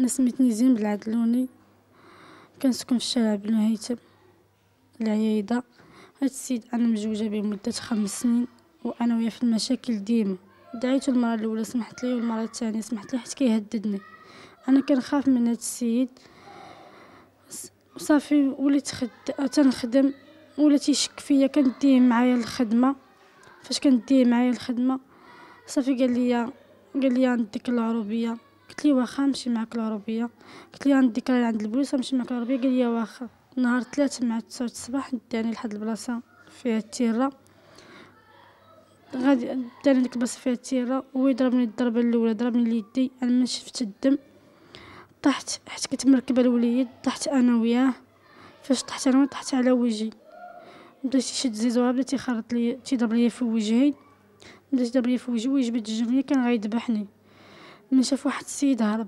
أنا سميتني زين بالعدلوني. كنسكن في الشارع بن هيثم العيايدة هاد السيد أنا مزوجة به مدة خمس سنين وأنا وياه في المشاكل ديما. دعيتو المرة الأولى سمحت لي والمرة الثانية سمحت لي حيت كيهددني. أنا كنخاف من هاد السيد. صافي وليت خد... تنخدم ولا تيشك فيا. كنديه معايا الخدمة. فاش كنديه معايا الخدمة صافي قال لي قال لي عندك العروبية. قلت لي واخا نمشي معاك العروبية قلت لي عندك عند البوليس نمشي معاك العروبية قال لي واخا نهار ثلاثة مع تسعة الصباح داني لحد البلاصة فيها التيرة. غادي داني ديك البلاصة فيها التيرة. ويضربني الضربة الأولى ضربني ليدي. أنا من شفت الدم. طحت حيت كنت مركبة الوليد. طحت أنا وياه. فاش طحت أنا طحت على وجهي. بدا تيشد زيزورة بدا تيخرط لي تيضرب ليا في وجهي. بدا تيضرب ليا في وجهي ويجبد الجملية كان غيذبحني. من شاف واحد السيد هرب.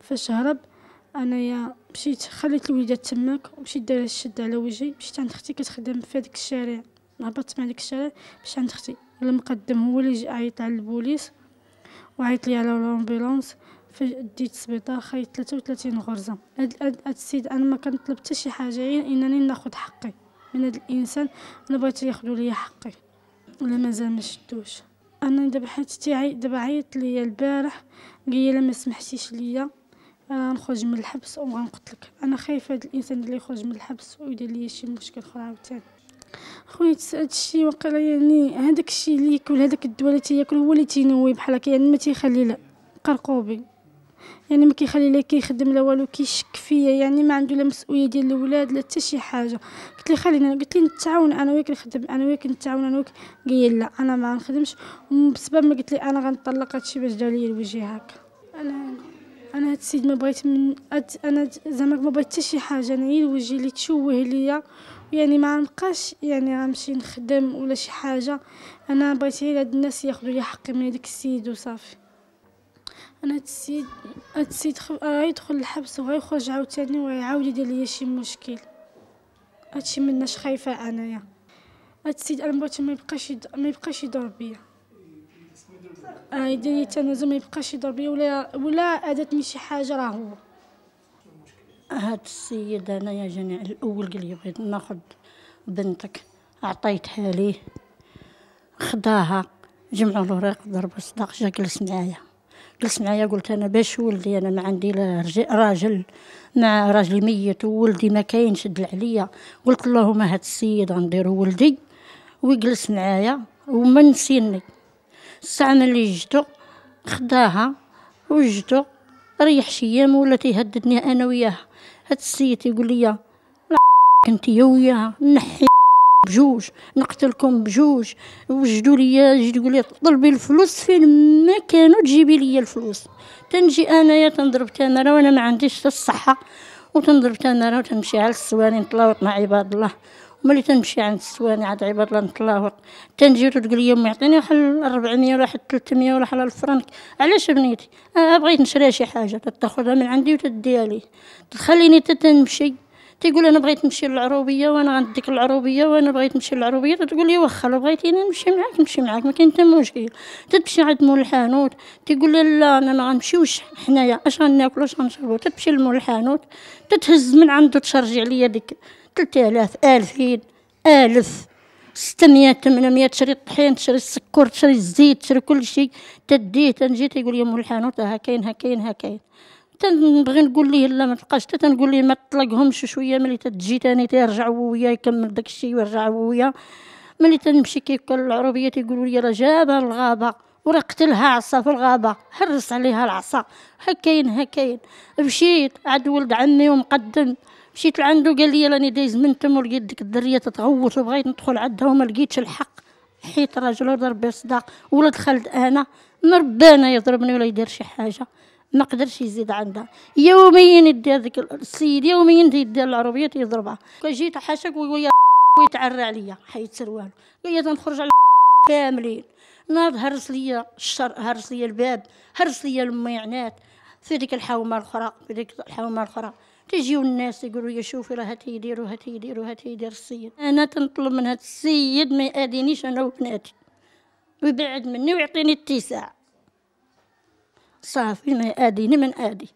فاش هرب أنايا مشيت خليت الوليدات تماك ومشيت دايرة الشد على وجهي. مشيت عند أختي كتخدم في هذاك الشارع هبطت مع ديك الشارع. مشيت عند أختي. المقدم هو اللي عيط على البوليس وعيط لي على l'ambulance ديت السبيطار خيط 33 غرزة. هاد السيد أنا ما كنطلب حتى شي حاجة غير إنني ناخذ حقي. من هاد الإنسان أنا بغيت ياخذوا لي حقي. ولا مازال ما شدوش. أنا دابا حيت تاعي دابا عيط ليا البارح قال لي ما سمحتيش ليا. أنا نخرج من الحبس وغنقتلك. أنا خايفة هاد الإنسان اللي يخرج من الحبس ويدير ليا شي مشكل آخر عاوتاني خويا هادشي وقيلا يعني هذاك الشيء اللي ياكل هذاك الدواء اللي تياكل هو اللي تينوي بحال هكا يعني ما تيخلي لا. قرقوبي. يعني ما كيخلي لا كيخدم لا والو كيشك فيا يعني ما عنده لا مسؤولية ديال الاولاد لا حتى شي حاجة. قلت لي خلينا قلت لي نتعاون أنا وياك نخدم أنا وياك نتعاون أنا وياك. قال لا أنا ما نخدمش بسبب ما قلت لي أنا غنطلق هادشي باش دار لي الوجه هكا أنا أنا هاد السيد ما بغيت من أنا زعما ما بغيت حتى شي حاجة. أنا هي الوجه اللي تشوه ليا. يعني ما نبقاش يعني غنمشي نخدم ولا شي حاجة. أنا بغيت غير هاد الناس ياخذوا لي حقي من هذاك السيد وصافي. أنا هاد السيد هاد السيد غيدخل الحبس وغيخرج عاوتاني ويعاود يدير ليا شي مشكل. هادشي مناش خايفة أنايا. هاد السيد أنا بغيت ما يبقاش ما يبقاش يدور بيا. آه يدير لي التنازل ما يبقاش يدور بيا ولا ولا اداتني شي حاجة راه هو. هاد السيد أنايا جاني الأول قال لي بغيت ناخذ بنتك. عطيتها ليه. خداها. جمعوا له ضرب صداق جا جلس معايا. جلس معايا قلت أنا باش ولدي أنا ما عندي لا راجل. مع راجلي ميت وولدي ما كاين شد عليا. قلت اللهم هاد السيد غنديرو ولدي. ويجلس معايا وما نسيني الساعة ملي جدو خداها وجدو ريح شي أيام ولا تيهددني أنا وياه. هاد السيد يقول لي كنتي وياها نحي بجوج نقتلكم بجوج. وجدوا لي يجي تقول لي طلبي الفلوس فين ما كانوا تجيبي لي الفلوس. تنجي أنايا تنضرب تمره وأنا ما عنديش الصحة. وتنضرب تمره وتنمشي على السواني نتلاوط مع عباد الله. وملي تنمشي عند السواني عند عباد الله نتلاوط. تنجي وتقول لي أمي عطيني واحد 400 ولا واحد 300 ولا واحد الفرنك. علاش بنيتي؟ آه بغيت نشري شي حاجة تاخذها من عندي وتديها لي. تخليني تنمشي تيقول أنا بغيت نمشي للعروبية وأنا غنديك العروبيه وأنا بغيت نمشي للعروبية تقول لي واخا لو بغيتيني نمشي معاك نمشي معاك ما كاين حتى مشكل. تمشي عند مول الحانوت تقول لي لا أنا ما غنمشيوش حنايا؟ أش غناكلو أش غنشربو؟ تمشي لمول الحانوت تتهز من عنده تشرجي عليا ديك 3000 2000 1000 ستمية تمنمية تشري الطحين تشري السكر تشري الزيت تشري كل شيء. تديه تنجي تيقول لي مول الحانوت ها كاين ها كاين ها كاين. تنبغي نقول ليه لا ما تلقاش حتى تنقول ليه ما تطلقهمش شوية ملي تجي تاني تيرجع هو ويا يكمل داك الشيء ويرجع هو ويا. ملي تنمشي كيكل العربية تيقولوا لي راه جابها الغابة وراه قتلها عصا في الغابة حرس عليها العصا. هكاين هكاين. مشيت عند ولد عمي ومقدم. مشيت لعندو قال لي راني دايز من تم ولقيت ديك الدرية تتغوت وبغيت ندخل عندها وما لقيتش الحق. حيت راجل وضرب صداق. ولد خالد أنا مربانا يضربني ولا يدير شي حاجة. ما قدرش يزيد عندها. يوميا يدي هذاك السيد يوميا يدي العربية تيضربها جيت حاشاك ويقول يا ويتعرى عليا. حيت سروال قال لي تنخرج على كاملين. ناض هرس ليا الشر هرس ليا الباب هرس ليا الميعنات في ديك الحومة الأخرى في ديك الحومة الأخرى. تيجيو الناس يقولوا يا شوفي راه هاتي يديروا هاتي يديروا هاتي يدير السيد. أنا تنطلب من هذا السيد ما يأذينيش أنا وبناتي. ويبعد مني ويعطيني الاتساع صافي ما آديني من آدي.